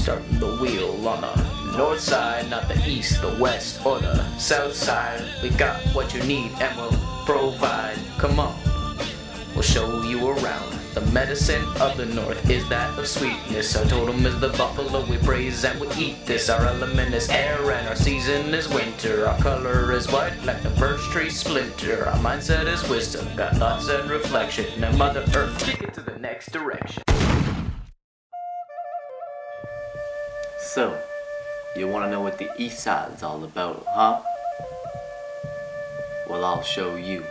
starting the wheel on the north side, not the east, the west, or the south side. We got what you need and we'll provide. Come on, we'll show you around. The medicine of the north is that of sweetness. Our totem is the buffalo we praise and we eat this. Our element is air and our season is winter. Our color is white like the birch tree splinter. Our mindset is wisdom, got thoughts and reflection. And Mother Earth, kick it to the next direction. So, you want to know what the east side's all about, huh? Well, I'll show you.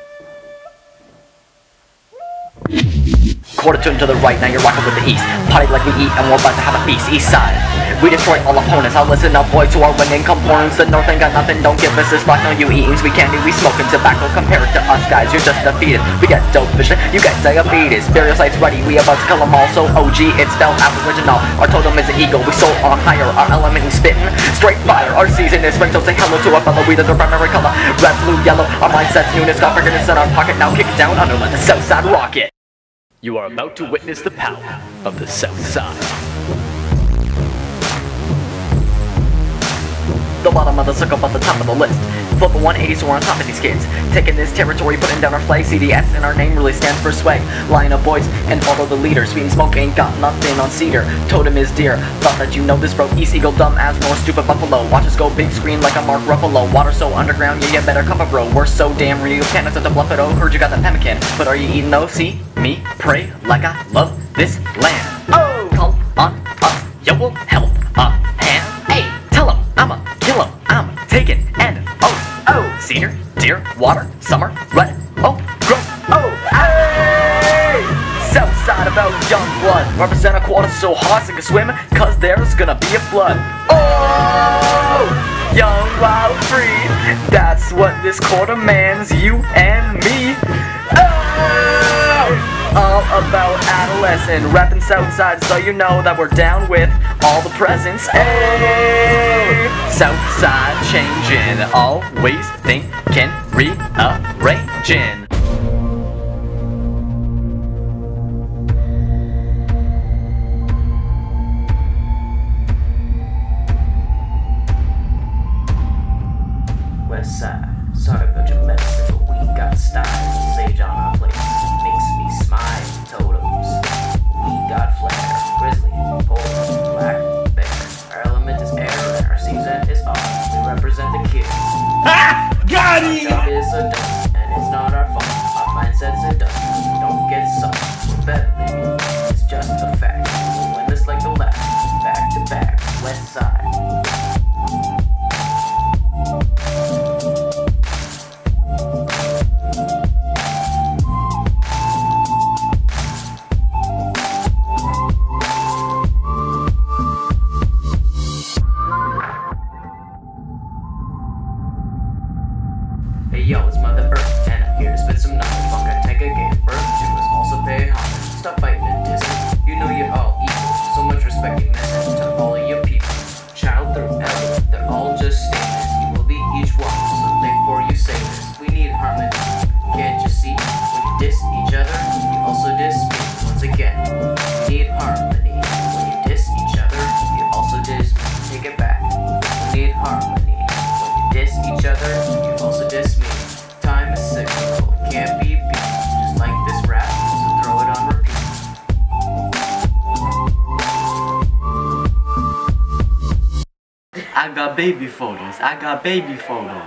Quarter turn to the right, now you're rocking with the east. Party like we eat, and we're about to have a feast. East side. We destroy all opponents. I'll listen up, boy, to our winning components. The north ain't got nothing, don't give us this rock. No, you eating sweet candy, we smoking tobacco. Compared to us guys, you're just defeated. We got dope vision, you got diabetes. Sites ready, we about to kill them all. So OG, it's spelled aboriginal. Our totem is an eagle, we soar on higher. Our element is spitting straight fire. Our season is spring, so say hello to our fellow. We the primary color, red, blue, yellow. Our mindset's newness, got forgiveness in our pocket. Now kick it down under, let the south side rock it. You are about to witness the power of the South Side. The bottom of the circle, but the top of the list. Flip a 180, so we're on top of these kids. Taking this territory, putting down our flag. CDS and our name really stands for swag. Line up boys and follow the leader. Sweet and smoke ain't got nothing on cedar. Totem is deer. Thought that you know this, bro. East Eagle, dumb ass, more stupid buffalo. Watch us go big screen like a Mark Ruffalo. Water so underground, yeah, you better cover, bro. We're so damn real. Can't accept the bluff it. Oh, heard you got that pemmican. But are you eating those? See me pray like I love this land. Oh, call on us. Yo, will help water, summer, red, oh, grow, oh, hey! South side about young blood. Represent a quarter so hard so can swim, cause there's gonna be a flood. Oh! Young, wild, free. That's what this quarter man's you and me. Oh! All about adolescent, rapping Southside, so you know that we're down with all the presents. Hey! Southside changing, always thinking, rearranging. West side, sorry about your medicine, but we got style. Sage on sucked. Through elder, they're all just statements. You will be each one, so think you say this. We need harmony. Can't you see? When you diss each other, you also diss me. Once again, we need harmony. When you diss each other, you also diss me. Take it back. We need harmony. When you diss each other, I got baby photos. I got baby photos.